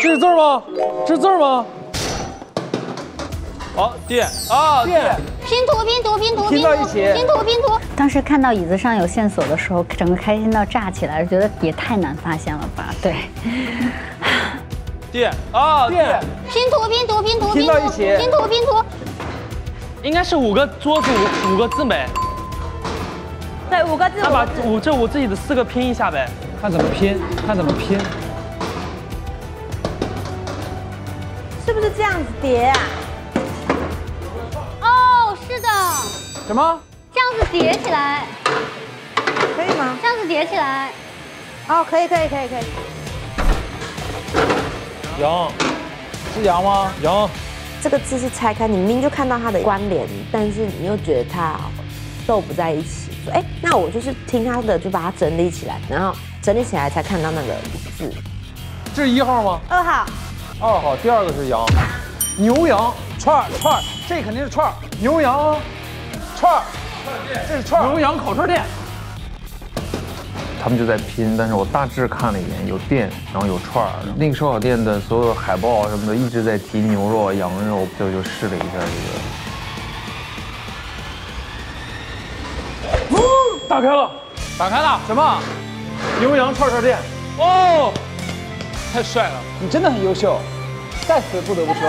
这是字儿吗？这是字儿吗？好，电啊电，拼图拼图拼图拼到一起拼图拼图，当时看到椅子上有线索的时候，整个开心到炸起来，觉得也太难发现了吧？对，电啊电，拼图拼图拼图拼到一起拼图拼图，应该是五个桌子五五个字没？对，五个字。那把五这我自己的四个拼一下呗。看怎么拼，看怎么拼。是不是这样子叠啊？哦，是的，什么？这样子叠起来，可以吗？这样子叠起来，哦，可以，可以，可以，可以。羊，是羊吗？羊，这个字是拆开，你明明就看到它的关联，但是你又觉得它都不在一起。说，哎，那我就是听他的，就把它整理起来，然后整理起来才看到那个字。这是一号吗？二号，二号，第二个是羊，牛羊串串，这肯定是串儿，牛羊啊，串儿，这是串儿，牛羊烤串店。他们就在拼，但是我大致看了一眼，有店，然后有串儿。那个烧烤店的所有海报什么的一直在提牛肉、羊肉，就就试了一下这个。打开了，打开了，什么？牛羊串串店。哦，太帅了。你真的很优秀，在此不得不说，